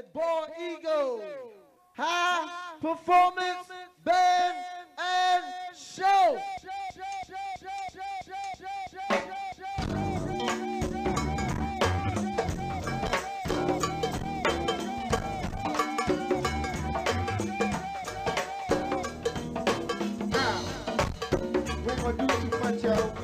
at Bald Eagle High Performance Band and Show. Now, we ain't gonna do too much, y'all.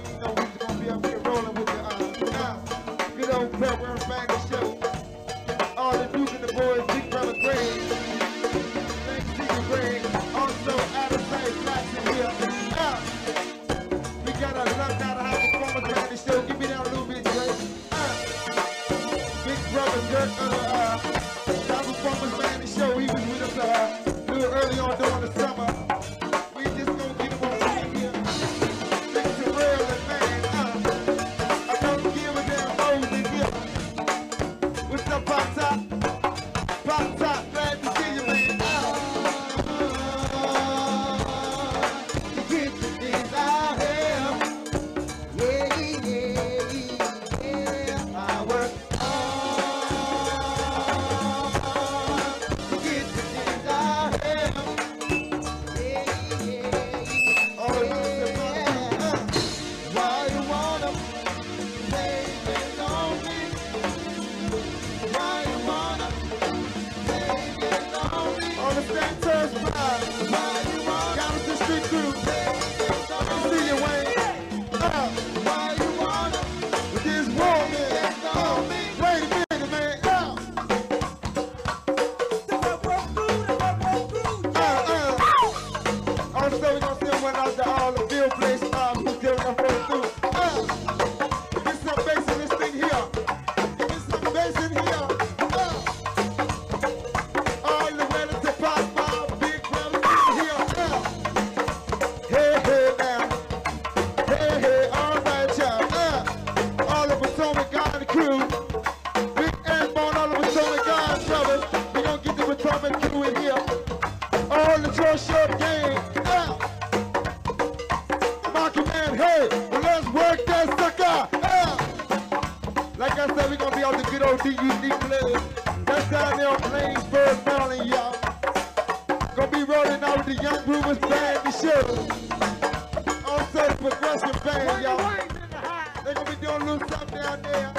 Band, y'all. They gonna be doing a little something down there.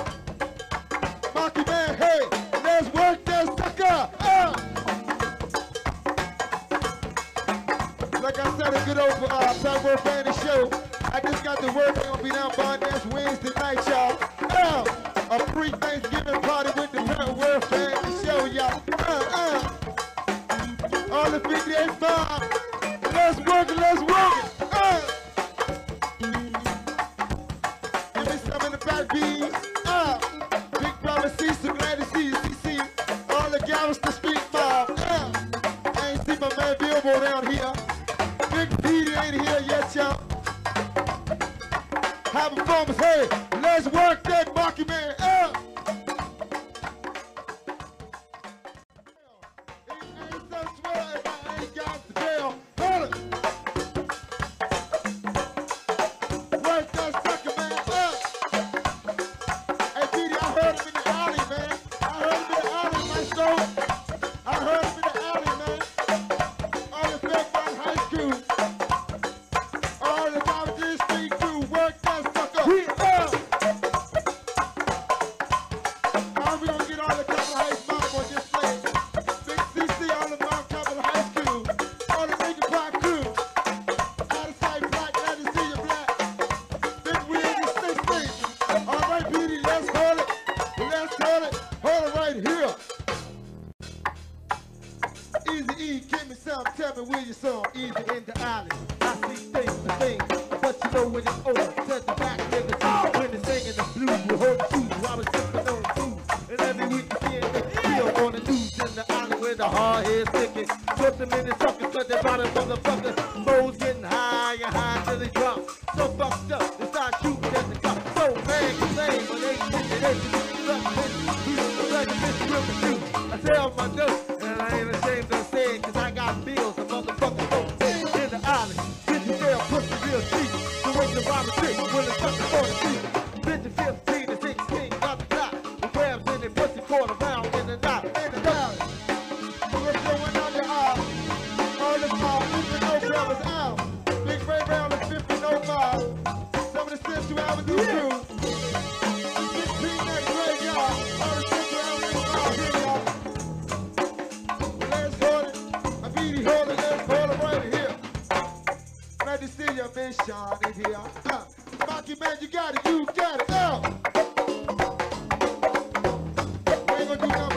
Monkey Man, hey, let's work that sucker. Uh, Like I said, a good old uh, Pepper Band show. I just got the word they're gonna be down by next Wednesday night, y'all. Now, a pre-Thanksgiving party with the Pepper Band show, y'all. Uh, uh. All the 58 five. Let's work it, let's work it. Some. Uh. Big brother CC. All the Street mob. I ain't my man down here. Big ain't here yet, y'all. Hey, let's work that Here. Easy E, give me some, tell me where you saw Easy in the alley. I see things and things, but you know when it's over, set the back niggas oh. when they're singing the blues, we hold two, I was sipping on two, and every week you see it, feel on the news in the alley where the hard heads sticking, put them in the suckers, cut their bottom motherfuckers, moles getting higher, high till they drop, so fucked up, they start shooting at the cop, so mad, you say, but they think they can suck, bitch, the shoe, I tell my dope, and I ain't ashamed to say it, cause I got bills, a motherfucker don't in the real cheap. So wait to rob a trick need holy right here. Glad to see your mission in here. Uh, Rocky man, you got it, you got it. Uh. We ain't gonna do nothing.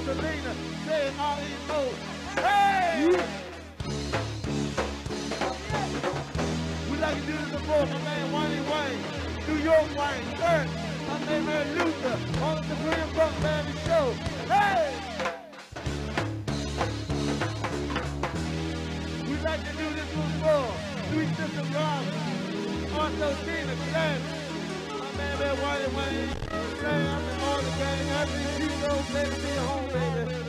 Angelina J I E O. Hey! Yeah. We like to do this for my man Wayne Wayne, New York Wayne, Dirt, my name is Luther, on the Green Buck Family Show. Hey! We like to do this for Sweet Sister Rob, Arthur Dina, Gladys. Everyone, every morning, gang, you Tito, baby, home, baby.